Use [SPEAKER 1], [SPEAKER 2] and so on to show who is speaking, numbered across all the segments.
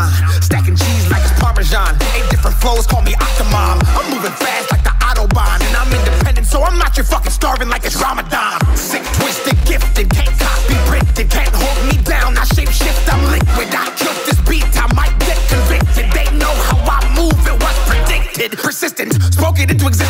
[SPEAKER 1] Phenomenon. Stacking cheese like it's parmesan. Eight different flows, call me Octomom. I'm moving fast like the Autobahn. And I'm independent, so I'm not your fucking starving like it's Ramadan. Sick, twisted, gifted. Can't copy, printed. Can't hold me down. I shape shift, I'm liquid. I killed this beat. I might get convicted. They know how I move. It was predicted. Persistent, spoke it into existence.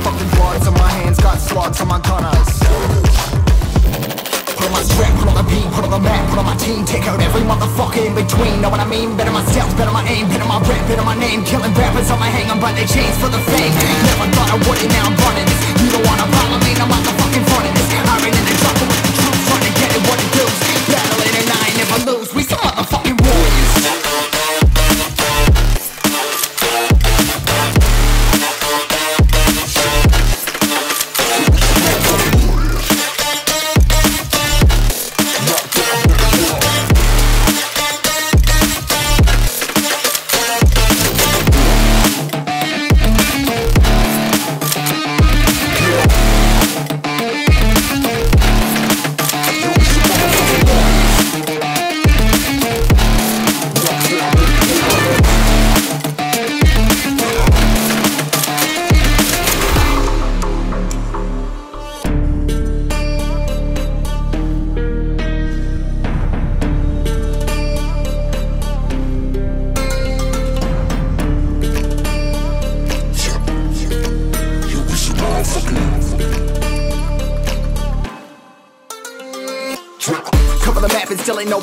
[SPEAKER 2] Fucking bloods on my hands, got slugs on my gunners. Put on my strap, put on the beat, put on the map, put on my team. Take out every motherfucker in between, know what I mean? Better myself, better my aim, better my rap, better my name. Killing rappers on my hang, by their chains for the fame. Never thought I would it, now I'm running this. You don't wanna follow me, I'm out the fucking front of this. Iron in the jungle with the troops, trying to get it what it does. Battling and I ain't never lose, we some motherfucking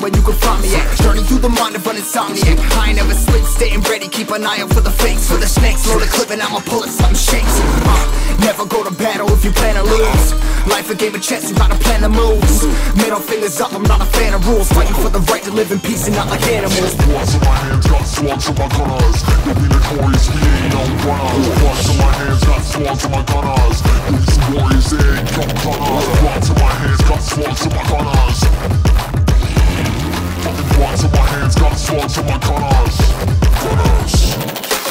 [SPEAKER 3] where you can find me at. Journey through the mind of an insomniac. I ain't never sleep, staying ready, keep an eye out for the fakes, for the snakes. Load the clip and I'ma pull it, something shakes. Uh, never go to battle if you plan to lose. Life a game of chess, you gotta plan the moves. Middle fingers up, I'm not a fan of rules. Fighting for the right to live in peace and not like animals.
[SPEAKER 4] Swords in my hands, got swords in my gunners. You'll be notorious, we ain't no runners. Swords in my hands, got swords in my gunners. These warriors, they ain't no gunners. Swords in my hands, got swords in my gunners. Swords in my hands, got swords in my. Gunners.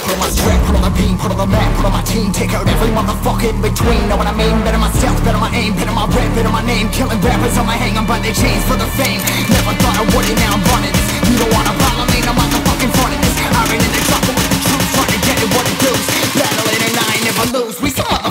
[SPEAKER 3] Put on my strap, put on the beam, put on the map, put on my team. Take out every motherfucker in between. Know what I mean? Better myself, better my aim Better my rap, better my name. Killing rappers on my hang, I'm by their chains for the fame. Never thought I would it, now I'm running this. You don't wanna follow me, no motherfucking front of this. I ran in the trouble with the truth, trying to get it what it does Battling and I ain't never lose, we some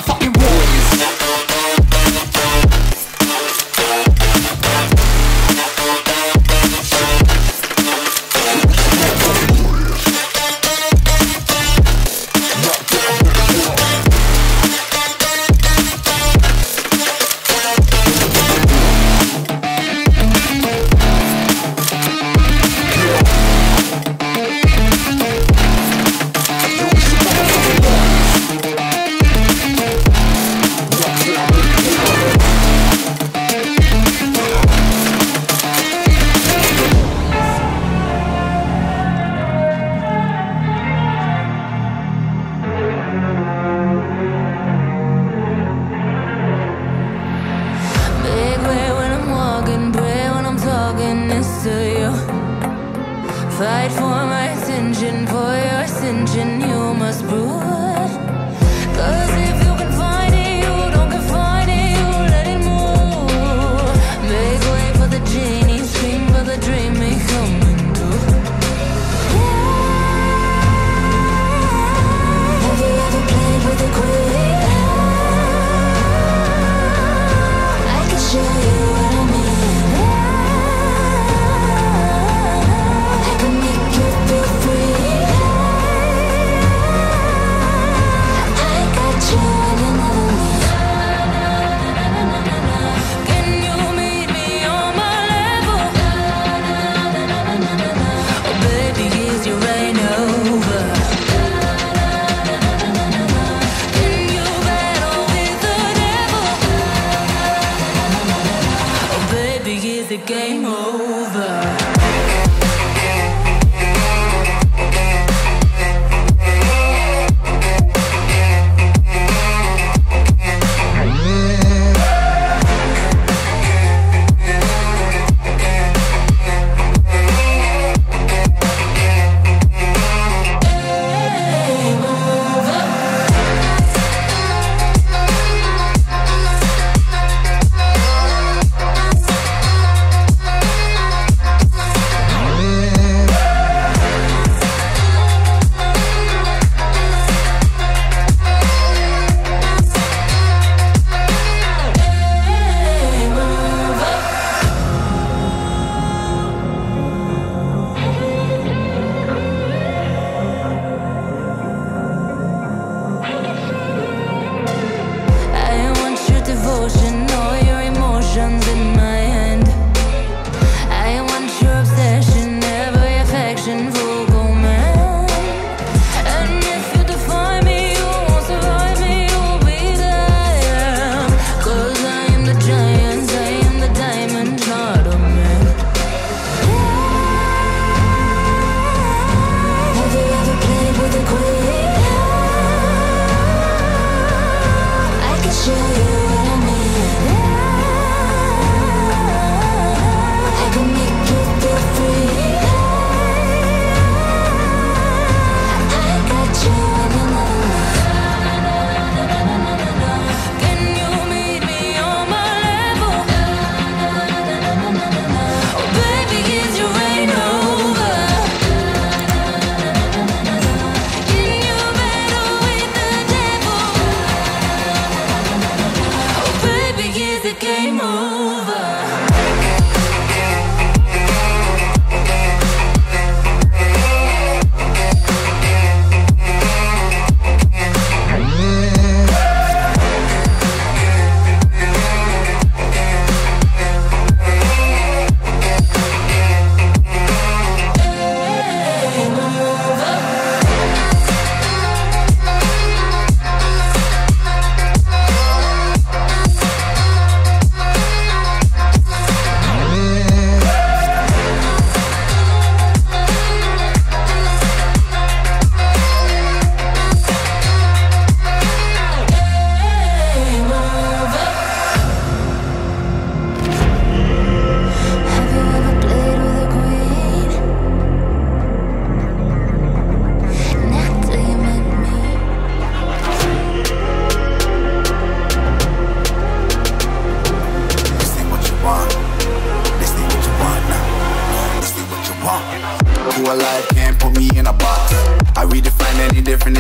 [SPEAKER 5] game over.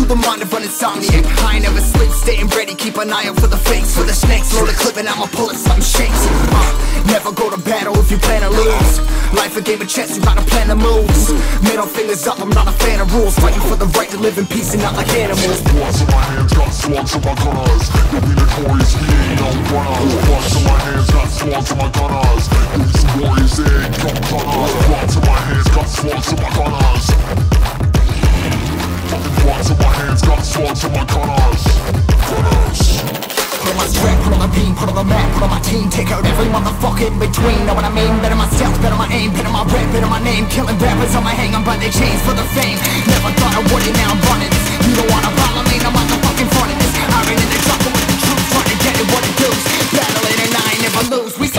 [SPEAKER 3] through the mind of an insomniac. I ain't never sleep, staying ready, keep an eye out for the fakes, for the snakes. Load the clip and I'ma pull it, something shakes. Uh, never go to battle if you plan to lose. Life a game of chess, you gotta plan the moves. Middle fingers up, I'm not a fan of rules. Fighting for the right to live in peace and not like animals.
[SPEAKER 4] Bloods in my hands, got slugs in my gunners. You'll be notorious, we ain't no runners. Bloods in my hands, got slugs in my gunners. These warriors, ain't no gunners. Bloods in my hands, got slugs in my gunners. Bloods in my hands, got slugs in my gunners. Gunners.
[SPEAKER 3] Put on my strap, put on my beam, put on the map, put on my team Take out every motherfucker in between Know what I mean? Better myself, better my aim Better my rap, better my name Killing rappers on my hang on by their chains for the fame Never thought I would it, now I'm running this You don't wanna follow me, no motherfucking front of this Iron in the chopper with the truth Trying to get it what it does Battling and I ain't never lose We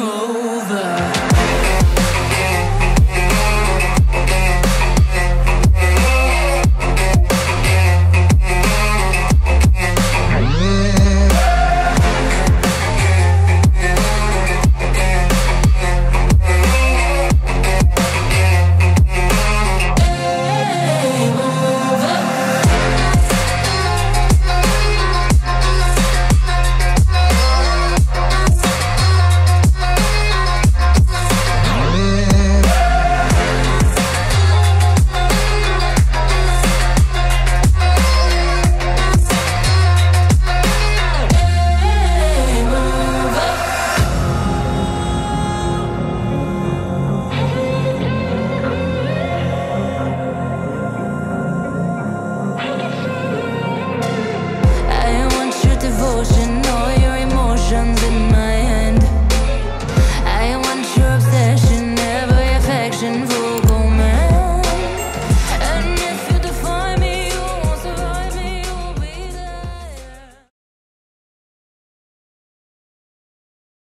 [SPEAKER 6] over.